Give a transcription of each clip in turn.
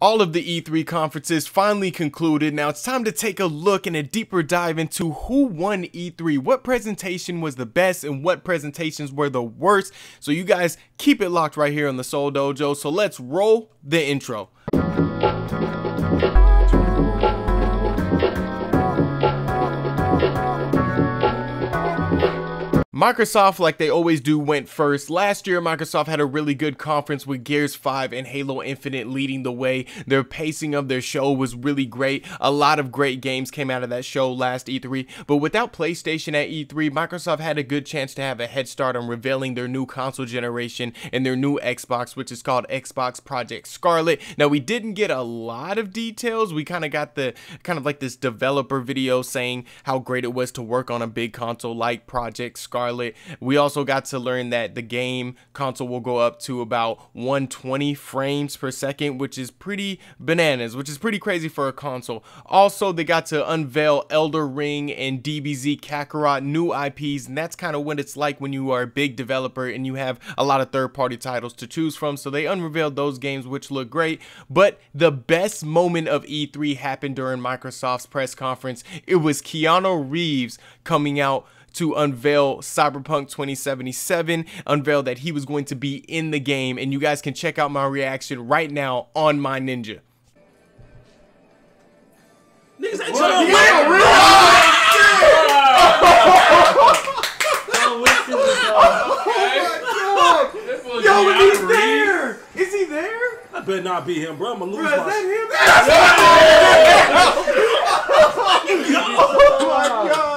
All of the E3 conferences finally concluded. Now it's time to take a look and a deeper dive into who won E3, what presentation was the best, and what presentations were the worst. So you guys keep it locked right here on the Seoul Dojo. So let's roll the intro. Microsoft, like they always do, went first. Last year, Microsoft had a really good conference with Gears 5 and Halo Infinite leading the way. Their pacing of their show was really great. A lot of great games came out of that show last E3. But without PlayStation at E3, Microsoft had a good chance to have a head start on revealing their new console generation and their new Xbox, which is called Xbox Project Scarlett. Now, we didn't get a lot of details. We kind of got the kind of like this developer video saying how great it was to work on a big console like Project Scarlett Scarlett. We also got to learn that the game console will go up to about 120 frames per second, which is pretty bananas, which is pretty crazy for a console. Also, they got to unveil Elden Ring and DBZ Kakarot new IPs, and that's kind of what it's like when you are a big developer and you have a lot of third-party titles to choose from. So they unveiled those games, which look great. But the best moment of E3 happened during Microsoft's press conference. It was Keanu Reeves coming out to unveil Cyberpunk 2077, unveil that he was going to be in the game, and you guys can check out my reaction right now on my Ninja. Niggas ain't trying to win, real oh, Yo, and he's there! Is he there? I better not be him, bro. I'm gonna lose Bro, my. is that him? oh my god!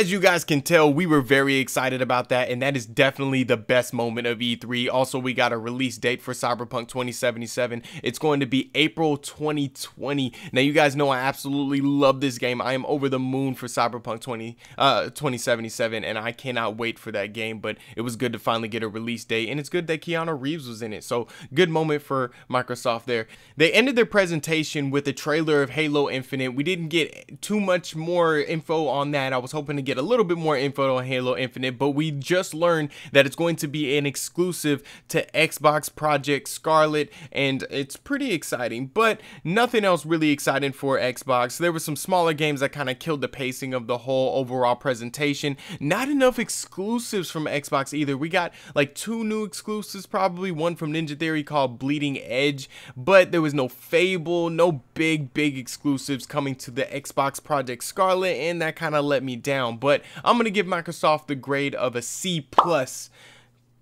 As you guys can tell, we were very excited about that, and that is definitely the best moment of E3. Also, we got a release date for Cyberpunk 2077. It's going to be April 2020. Now, you guys know I absolutely love this game. I am over the moon for Cyberpunk 20, uh, 2077, and I cannot wait for that game. But it was good to finally get a release date, and it's good that Keanu Reeves was in it. So, good moment for Microsoft there. They ended their presentation with a trailer of Halo Infinite. We didn't get too much more info on that. I was hoping to get a little bit more info on Halo Infinite, but we just learned that it's going to be an exclusive to Xbox Project Scarlett, and it's pretty exciting, but nothing else really exciting for Xbox. There were some smaller games that kind of killed the pacing of the whole overall presentation. Not enough exclusives from Xbox either. We got like two new exclusives, probably one from Ninja Theory called Bleeding Edge, but there was no Fable, no big, big exclusives coming to the Xbox Project Scarlett, and that kind of let me down, but I'm going to give Microsoft the grade of a C plus.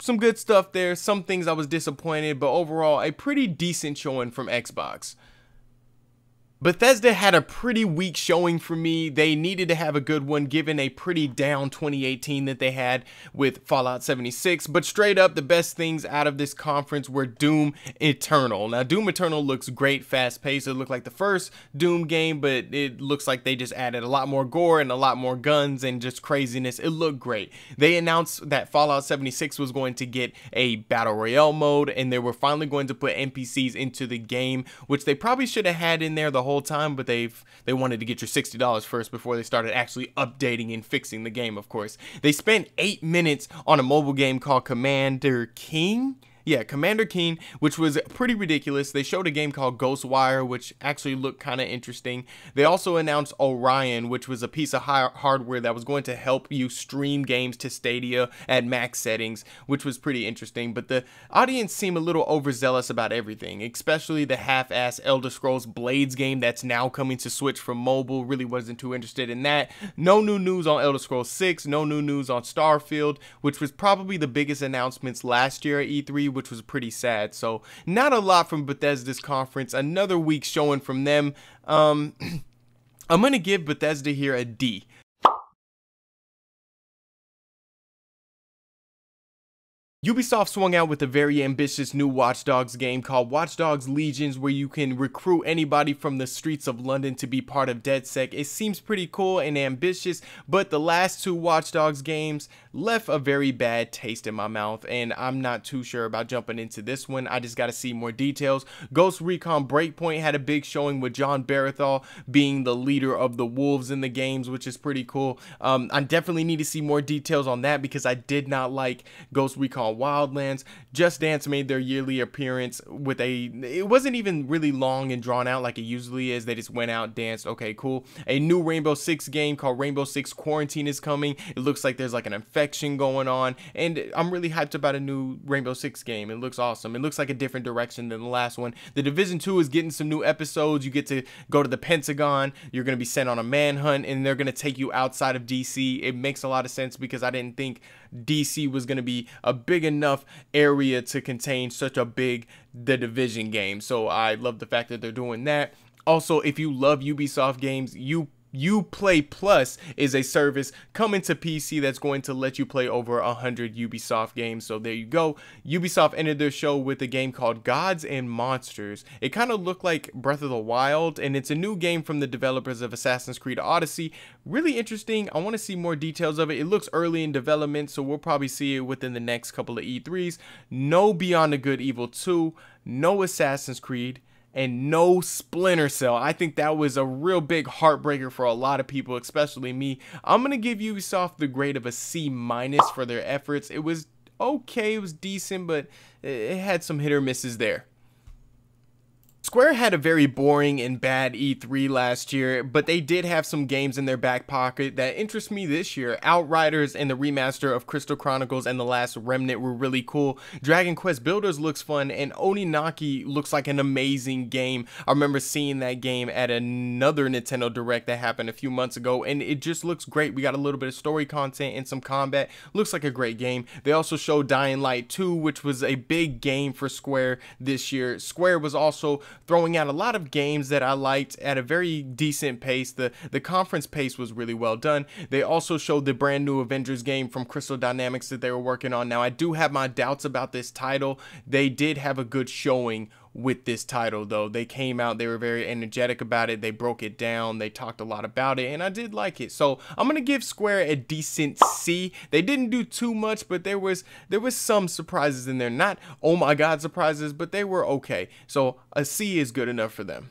Some good stuff there, some things I was disappointed, but overall a pretty decent showing from Xbox. Bethesda had a pretty weak showing for me. They needed to have a good one given a pretty down 2018 that they had with Fallout 76. But straight up, the best things out of this conference were Doom Eternal. Now, Doom Eternal looks great, fast paced. It looked like the first Doom game, but it looks like they just added a lot more gore and a lot more guns and just craziness. It looked great. They announced that Fallout 76 was going to get a Battle Royale mode and they were finally going to put NPCs into the game, which they probably should have had in there the whole time, but they've they wanted to get your $60 first before they started actually updating and fixing the game, of course. They spent 8 minutes on a mobile game called Commander King yeah, Commander Keen, which was pretty ridiculous. They showed a game called Ghostwire, which actually looked kind of interesting. They also announced Orion, which was a piece of hardware that was going to help you stream games to Stadia at max settings, which was pretty interesting. But the audience seemed a little overzealous about everything, especially the half-ass Elder Scrolls Blades game that's now coming to Switch from mobile. Really wasn't too interested in that. No new news on Elder Scrolls 6, no new news on Starfield, which was probably the biggest announcements last year at E3 which was pretty sad. So not a lot from Bethesda's conference. Another week showing from them. Um, I'm going to give Bethesda here a D. Ubisoft swung out with a very ambitious new Watch Dogs game called Watch Dogs Legions where you can recruit anybody from the streets of London to be part of DedSec. It seems pretty cool and ambitious, but the last two Watch Dogs games left a very bad taste in my mouth, and I'm not too sure about jumping into this one. I just got to see more details. Ghost Recon Breakpoint had a big showing with Jon Bernthal being the leader of the Wolves in the games, which is pretty cool. Um, I definitely need to see more details on that because I did not like Ghost Recon Wildlands. Just Dance made their yearly appearance with a, it wasn't even really long and drawn out like it usually is. They just went out, danced. Okay, cool. A new Rainbow Six game called Rainbow Six Quarantine is coming. It looks like there's like an infection going on, and I'm really hyped about a new Rainbow Six game. It looks awesome. It looks like a different direction than the last one. The Division 2 is getting some new episodes. You get to go to the Pentagon. You're going to be sent on a manhunt, and they're going to take you outside of DC. It makes a lot of sense because I didn't think DC was going to be a big enough area to contain such a big The Division game. So I love the fact that they're doing that. Also, if you love Ubisoft games, you Uplay Plus is a service coming to PC that's going to let you play over 100 Ubisoft games. So there you go. Ubisoft ended their show with a game called Gods and Monsters. It kind of looked like Breath of the Wild, and it's a new game from the developers of Assassin's Creed Odyssey. Really interesting. I want to see more details of it. It looks early in development, so we'll probably see it within the next couple of E3s. No Beyond the Good Evil 2, no Assassin's Creed and no Splinter Cell. I think that was a real big heartbreaker for a lot of people, especially me. I'm going to give Ubisoft the grade of a C minus for their efforts. It was okay, it was decent, but it had some hit or misses there. Square had a very boring and bad E3 last year, but they did have some games in their back pocket that interest me this year. Outriders and the remaster of Crystal Chronicles and The Last Remnant were really cool. Dragon Quest Builders looks fun, and Oninaki looks like an amazing game. I remember seeing that game at another Nintendo Direct that happened a few months ago, and it just looks great. We got a little bit of story content and some combat. Looks like a great game. They also showed Dying Light 2, which was a big game for Square this year. Square was also throwing out a lot of games that I liked at a very decent pace. The, the conference pace was really well done. They also showed the brand new Avengers game from Crystal Dynamics that they were working on. Now, I do have my doubts about this title. They did have a good showing with this title though. They came out, they were very energetic about it. They broke it down. They talked a lot about it and I did like it. So, I'm to give Square a decent C. They didn't do too much, but there was there was some surprises in there. Not oh my god surprises, but they were okay. So, a C is good enough for them.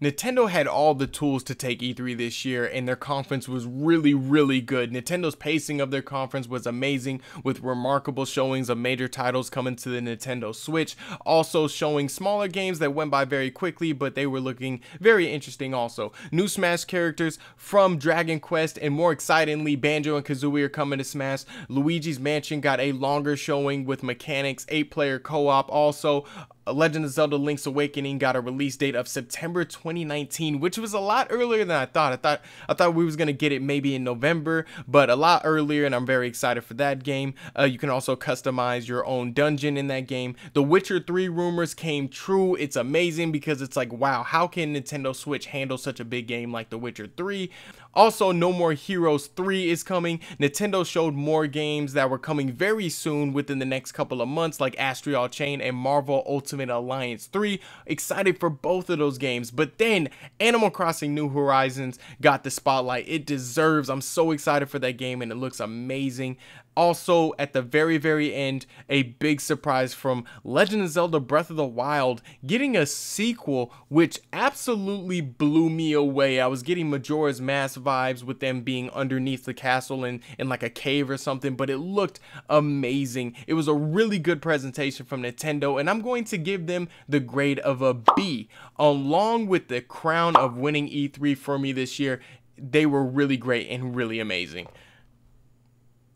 Nintendo had all the tools to take E3 this year, and their conference was really, really good. Nintendo's pacing of their conference was amazing, with remarkable showings of major titles coming to the Nintendo Switch, also showing smaller games that went by very quickly, but they were looking very interesting also. New Smash characters from Dragon Quest, and more excitingly, Banjo and Kazooie are coming to Smash. Luigi's Mansion got a longer showing with mechanics, 8-player co-op also. Legend of Zelda Link's Awakening got a release date of September 2019, which was a lot earlier than I thought. I thought I thought we was gonna get it maybe in November, but a lot earlier, and I'm very excited for that game. Uh, you can also customize your own dungeon in that game. The Witcher 3 rumors came true. It's amazing because it's like, wow, how can Nintendo Switch handle such a big game like The Witcher 3? Also, No More Heroes 3 is coming. Nintendo showed more games that were coming very soon within the next couple of months, like Astral Chain and Marvel Ultimate Ultimate Alliance 3. Excited for both of those games. But then Animal Crossing New Horizons got the spotlight. It deserves. I'm so excited for that game and it looks amazing. Also, at the very, very end, a big surprise from Legend of Zelda Breath of the Wild getting a sequel, which absolutely blew me away. I was getting Majora's Mask vibes with them being underneath the castle in, in like a cave or something, but it looked amazing. It was a really good presentation from Nintendo, and I'm going to give them the grade of a B. Along with the crown of winning E3 for me this year, they were really great and really amazing.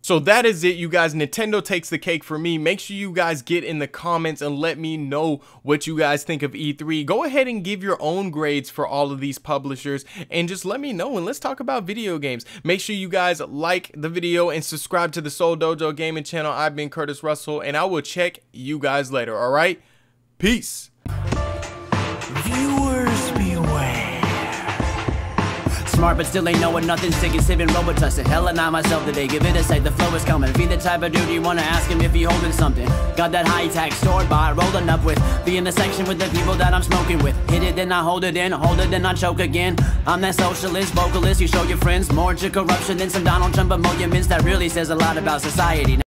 So that is it, you guys. Nintendo takes the cake for me. Make sure you guys get in the comments and let me know what you guys think of E3. Go ahead and give your own grades for all of these publishers and just let me know and let's talk about video games. Make sure you guys like the video and subscribe to the Seoul Dojo Gaming channel. I've been Curtis Russell and I will check you guys later, all right? Peace. Smart, but still ain't knowing nothing. Sick and sipping Robitussin. Hella not myself today. Give it a sec, the flow is coming. Be the type of dude you wanna ask him if he holding something. Got that high tech store bought, rolling up with. Be in the section with the people that I'm smoking with. Hit it, then I hold it in. Hold it, then I choke again. I'm that socialist, vocalist. You show your friends more to corruption than some Donald Trump emoluments. That really says a lot about society.